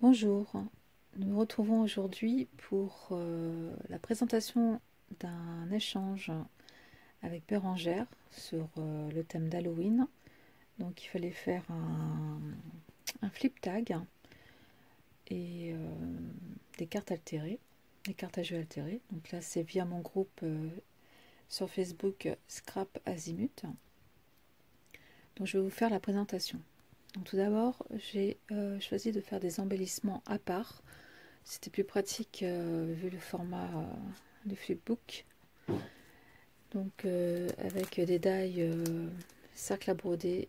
Bonjour, nous nous retrouvons aujourd'hui pour euh, la présentation d'un échange avec Bérangère sur euh, le thème d'Halloween. Donc il fallait faire un, flip tag et euh, des cartes altérées, des cartes à jeu altérées. Donc là c'est via mon groupe sur Facebook Scrap Azimut. Donc je vais vous faire la présentation tout d'abord, j'ai euh, choisi de faire des embellissements à part. C'était plus pratique euh, vu le format euh, du flipbook. Donc avec des dailles cercle à broder,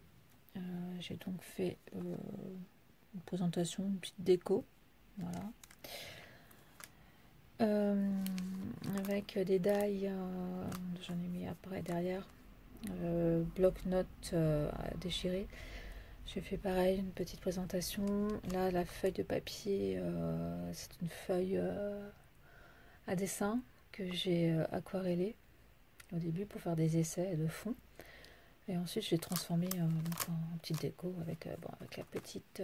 j'ai donc fait une présentation, une petite déco. Voilà. avec des dailles, j'en ai mis après derrière, bloc-notes à déchirer. J'ai fait pareil, une petite présentation. Là, la feuille de papier, euh, c'est une feuille euh, à dessin que j'ai euh, aquarellée au début pour faire des essais de fond. Et ensuite, je l'ai transformée en petite déco avec, avec la petite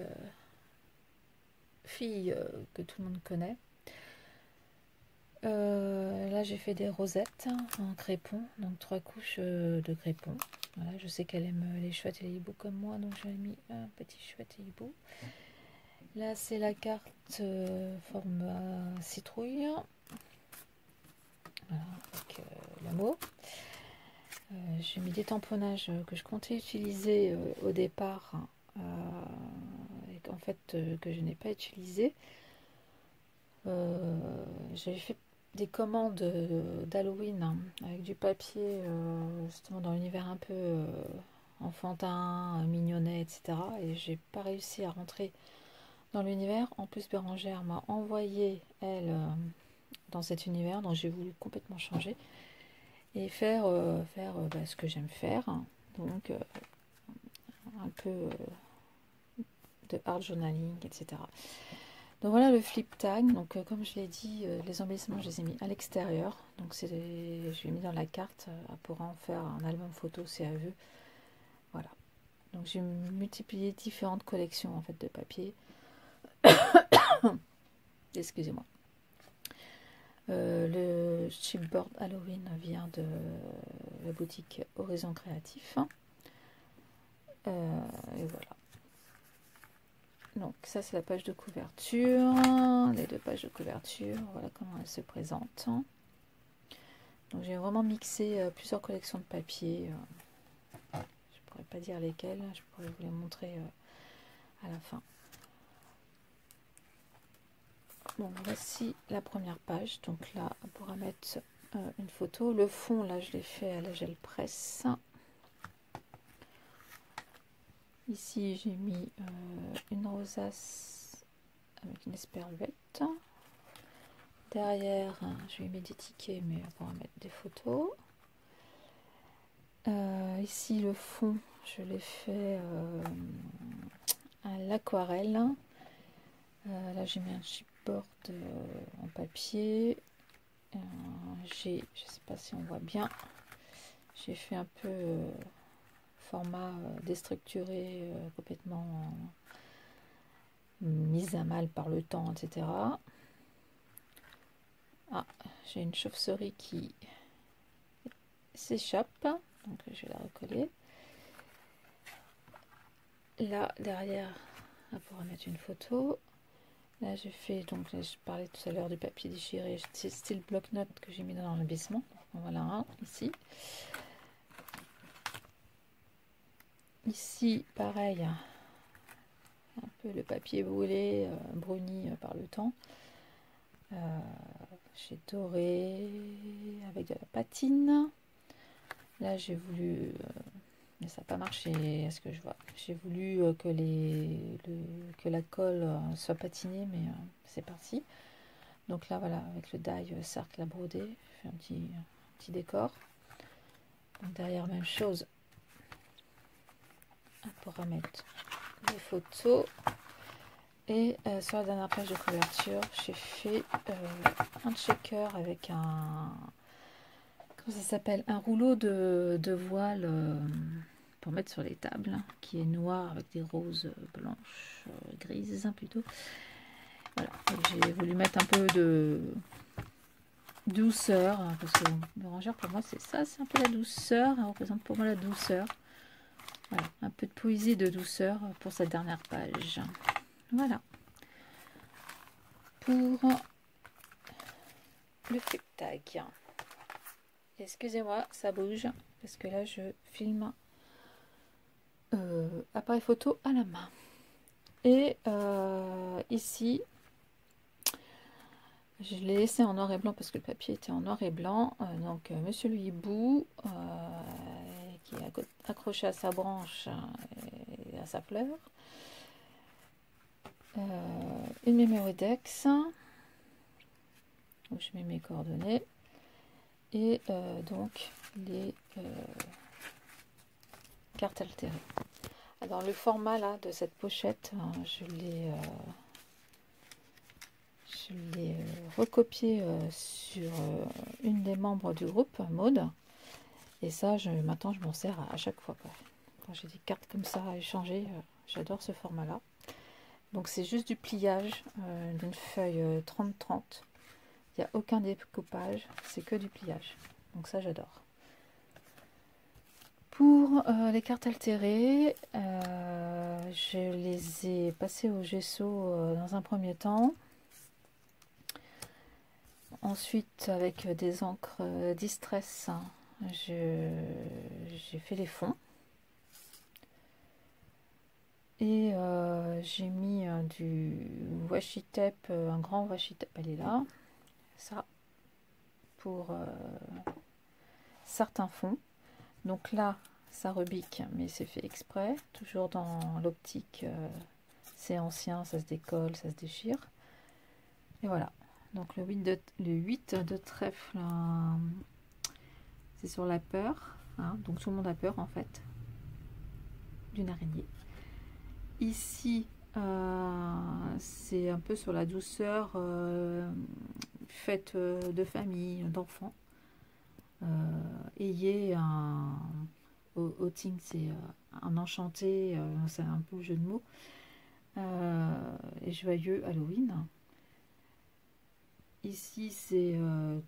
fille que tout le monde connaît. Là, j'ai fait des rosettes en crépon, donc trois couches de crépon. Voilà, je sais qu'elle aime les chouettes et les hiboux comme moi, donc j'ai mis un petit chouette et hibou. Là, c'est la carte euh, format citrouille. Voilà, avec euh, mot. Euh, j'ai mis des tamponnages que je comptais utiliser au départ et qu'en fait que je n'ai pas utilisé. J'avais fait des commandes euh, d'Halloween hein, avec du papier, euh, justement dans l'univers un peu euh, enfantin, mignonnet, etc. Et j'ai pas réussi à rentrer dans l'univers. En plus, Bérangère m'a envoyé, elle, dans cet univers, donc j'ai voulu complètement changer et faire, faire bah, ce que j'aime faire. Donc, un peu de art journaling, etc. Donc voilà le flip tag. Donc euh, comme je l'ai dit, euh, les embellissements je les ai mis à l'extérieur. Donc c'est je l'ai mis dans la carte euh, pour en faire un album photo vue. Voilà. Donc j'ai multiplié différentes collections en fait de papier. Excusez-moi. le chipboard Halloween vient de la boutique Horizon Créatif. et voilà. Donc ça c'est la page de couverture, les deux pages de couverture, voilà comment elles se présentent. Donc j'ai vraiment mixé euh, plusieurs collections de papier. Euh, je pourrais pas dire lesquelles, je pourrais vous les montrer euh, à la fin. Bon, voici la première page. Donc là, on pourra mettre une photo. Le fond, là, je l'ai fait à la gel presse. Ici, j'ai mis euh, une rosace avec une esperluette. Derrière, je vais mettre des tickets, mais on va mettre des photos. Euh, ici, le fond, je l'ai fait euh, à l'aquarelle. là, j'ai mis un chipboard en papier. j'ai, je sais pas si on voit bien, j'ai fait un peu format euh, déstructuré, euh, complètement mis à mal par le temps, etc. Ah, j'ai une chauve-souris qui s'échappe, donc je vais la recoller. Là, derrière, on pourra mettre une photo. Là, j'ai fait, donc je parlais tout à l'heure du papier déchiré, c'est style bloc-notes que j'ai mis dans l'embellissement. Voilà un ici. Ici, pareil, un peu le papier brûlé, euh, bruni euh, par le temps. Euh, j'ai doré avec de la patine. Là, j'ai voulu, mais ça n'a pas marché, est-ce que je vois J'ai voulu que, les, que la colle soit patinée, mais c'est parti. Donc là, voilà, avec le die cercle à broder, je fais un petit, petit décor. derrière, même chose, pour mettre les photos. Et euh, sur la dernière page de couverture, j'ai fait euh, un checker avec un. Comment ça s'appelle? Un rouleau de, voile euh, pour mettre sur les tables, qui est noir avec des roses blanches, grises plutôt. Voilà, j'ai voulu mettre un peu de douceur, hein, parce que Bérangère pour moi c'est ça, c'est un peu la douceur, elle représente pour moi la douceur. Voilà, un peu de poésie de douceur pour cette dernière page. Voilà. Pour le tag. Excusez-moi, ça bouge parce que là je filme euh, appareil photo à la main. Et euh, ici, je l'ai laissé en noir et blanc parce que le papier était en noir et blanc. Euh, donc Monsieur le hibou accroché à sa branche et à sa fleur. une mémoire-dex où je mets mes coordonnées et euh, donc les euh, cartes altérées. Alors le format là de cette pochette, hein, je l'ai euh, je l'ai recopié sur une des membres du groupe, Maude. Et ça, je, maintenant, je m'en sers à, chaque fois. Quand j'ai des cartes comme ça à échanger, j'adore ce format-là. Donc c'est juste du pliage d'une feuille 30-30 il n'y a aucun découpage, c'est que du pliage. Donc ça, j'adore. Pour euh, les cartes altérées, euh, je les ai passées au gesso euh, dans un premier temps. Ensuite, avec des encres distress, j'ai fait les fonds. Et j'ai mis du washi tape, un grand washi tape, elle est là ça pour euh, certains fonds. Donc là, ça rebique, mais c'est fait exprès. Toujours dans l'optique, euh, c'est ancien, ça se décolle, ça se déchire. Et voilà. Donc le 8 de, le 8 de trèfle, euh, sur la peur. Hein. donc tout le monde a peur en fait d'une araignée. Ici, c'est un peu sur la douceur fête euh, de famille, d'enfants. Euh, ayez un outing, c'est euh, un enchanté, c'est un peu jeu de mots. et joyeux Halloween. Ici, c'est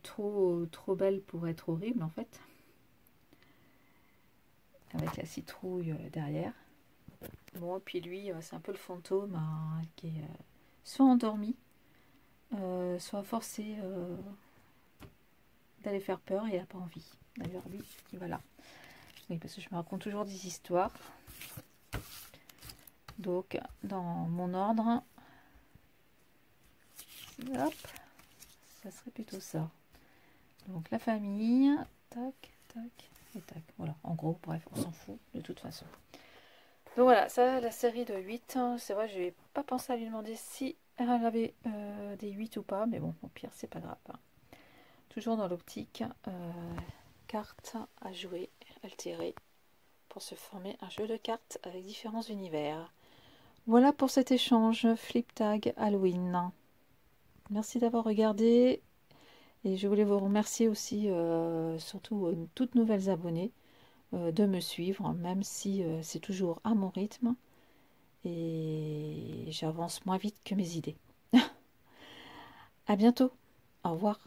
trop, trop belle pour être horrible, en fait. Avec la citrouille derrière. Bon, puis lui, c'est un peu le fantôme hein, qui est soit endormi, euh, soit forcé euh, d'aller faire peur et n'a pas envie. D'ailleurs, lui, il va là. Oui, parce que je me raconte toujours des histoires. Donc, dans mon ordre, hop, ça serait plutôt ça. Donc, la famille, tac, tac et tac. Voilà, en gros, bref, on s'en fout de toute façon. Donc voilà, ça, la série de 8. C'est vrai, je n'ai pas pensé à lui demander si elle avait euh, des 8 ou pas, mais bon, au pire, c'est pas grave. Toujours dans l'optique, euh, carte à jouer, altérée, pour se former un jeu de cartes avec différents univers. Voilà pour cet échange Flip Tag Halloween. Merci d'avoir regardé. Et je voulais vous remercier aussi, euh, surtout toutes nouvelles abonnées, de me suivre, même si c'est toujours à mon rythme et j'avance moins vite que mes idées. à bientôt. Au revoir.